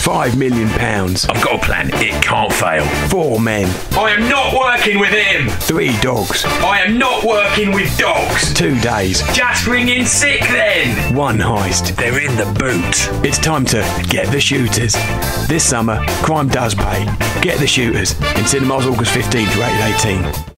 Five million pounds. I've got a plan. It can't fail. Four men. I am not working with him. Three dogs. I am not working with dogs. Two days. Just ring in sick then. One heist. They're in the boot. It's time to get the shooters. This summer, crime does pay. Get the shooters in cinemas August 15th, rated 18.